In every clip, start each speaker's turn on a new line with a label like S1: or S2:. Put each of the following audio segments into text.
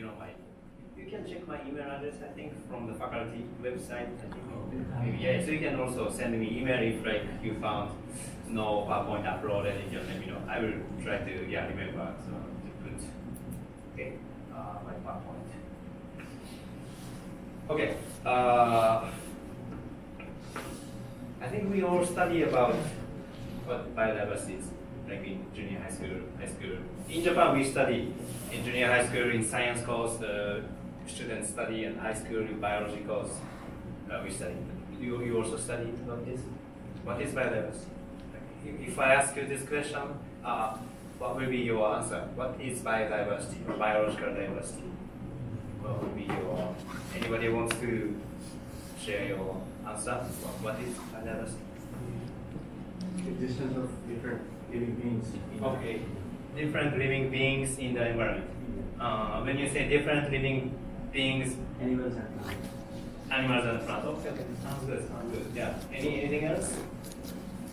S1: you you can check my email address, I think, from the faculty website, yeah, so you can also send me email if like you found no PowerPoint uploaded, you let me know. I will try to, yeah, remember, so to put, okay, uh, my PowerPoint. Okay, uh, I think we all study about biodiversity like in junior high school, high school. In Japan, we study in junior high school in science course, the students study in high school in biology course. Uh, we study. You, you also study about this? What is biodiversity? If- I ask you this question, uh, what will be your answer? What is biodiversity or biological diversity? What will be your, anybody wants to share your answer? What, what is biodiversity?
S2: Existence of different living beings.
S1: Okay, different living beings in the environment. Uh, when you say different living beings,
S2: Animals and plants.
S1: animals and plants. Okay, okay, sounds good, sounds good. Yeah. Any anything else?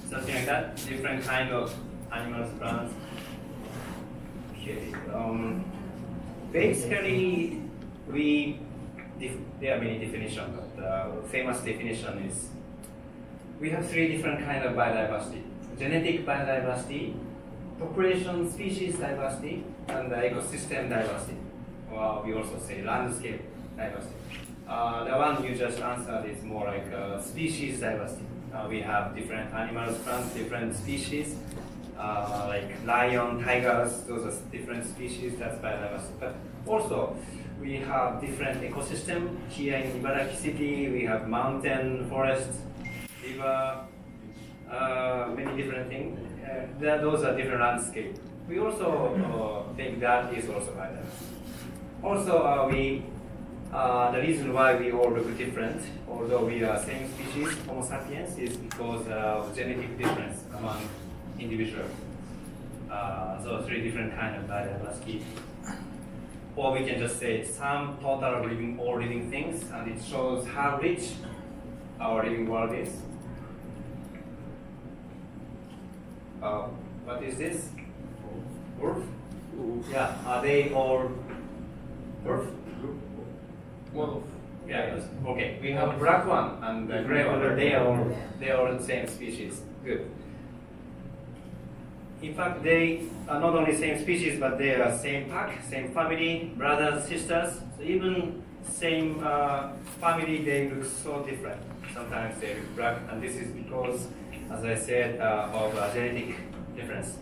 S1: Something like that? Different kind of animals, plants. Okay. Um, basically, we there are many definitions, but the famous definition is we have three different kind of biodiversity: genetic biodiversity, population species diversity, and ecosystem diversity. We also say landscape diversity. Uh, the one you just answered is more like uh, species diversity. Uh, we have different animals, plants, different species, uh, like lion, tigers, those are different species, that's biodiversity. But also, we have different ecosystem. Here in Ibaraki City, we have mountain, forest, river, uh, many different things. Uh, those are different landscape. We also uh, think that is also biodiversity. Also, uh, we uh, the reason why we all look different, although we are same species, Homo sapiens, is because of genetic difference among individuals. So three different kind of biodiversity. Or we can just say sum total of living all living things, and it shows how rich our living world is. Uh, what is this? Wolf? Yeah, are they all wolf?
S3: Wolf.
S1: Yeah, yes. Okay. We have black one and the gray one. They are all they are all the same species. Good. In fact, they are not only same species, but they are same pack, same family, brothers, sisters. So even same uh, family, they look so different. Sometimes they look black, and this is because, as I said, uh, of uh, genetic difference.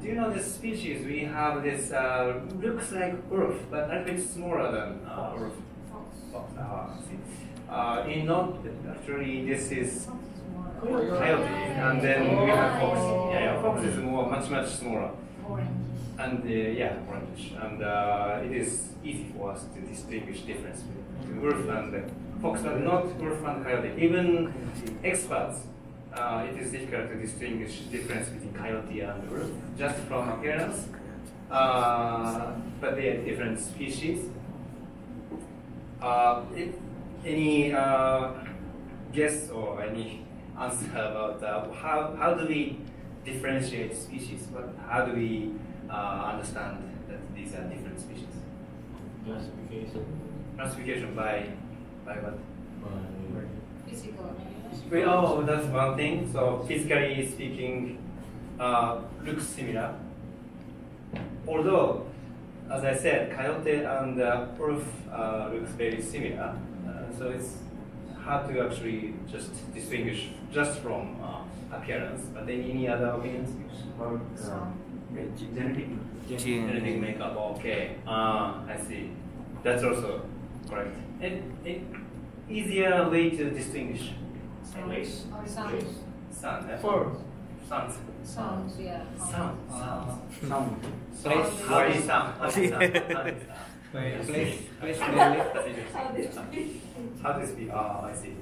S1: Do you know this species? We have this uh, looks like wolf, but a little bit smaller than uh, wolf. Fox. Ah, I see. Uh, in not actually, this is coyote, and then we have fox. Yeah, yeah, fox is more, much much smaller, and uh, yeah, orange, and uh, it is easy for us to distinguish difference between wolf and uh, fox, but not wolf and coyote. Even experts uh, it is difficult to distinguish difference between coyote and wolf just from appearance. Uh, but they are different species. Uh, it, any uh, guess or any answer about how, how do we differentiate species? But how do we uh, understand that these are different species?
S3: Classification.
S1: Classification by by what?
S3: By
S4: Physical.
S1: We, oh, that's one thing. So physically speaking, uh, looks similar. Although, as I said, coyote and uh, wolf uh, looks very similar. Uh, so it's hard to actually just distinguish just from uh, appearance. But any, any other opinions?
S2: About genetic.
S1: Genetic makeup. Okay. Uh, I see. That's also correct. It, it easier way to distinguish.
S3: place.
S4: Sounds.
S1: Sun. eh?
S3: Four.
S1: Sounds.
S4: Sounds, yeah.
S1: Sound. Sound.
S2: Sound.
S1: Place. How is sound? How is sound? How is sound?
S3: Place. Place.
S1: How to speak? Ah, I see.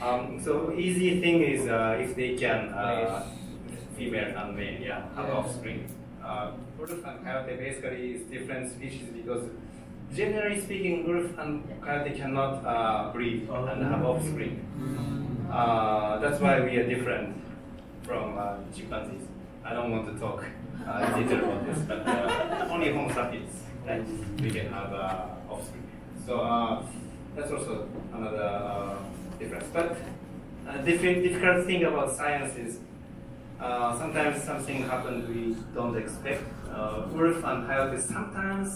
S1: Um, so easy thing is uh, if they can uh, female and male, yeah, have
S3: Yeah.
S1: offspring uh, wolf and coyote basically is different species because generally speaking, wolf and coyote cannot uh, breed and have offspring. Mm-hmm. Uh, that's why we are different from uh, chimpanzees. I don't want to talk uh, in detail about this, but uh, only Homo sapiens, right? We can have uh, offspring. So uh, that's also another difference. But the difficult thing about science is uh, sometimes something happens we don't expect. Uh, wolf and coyotes sometimes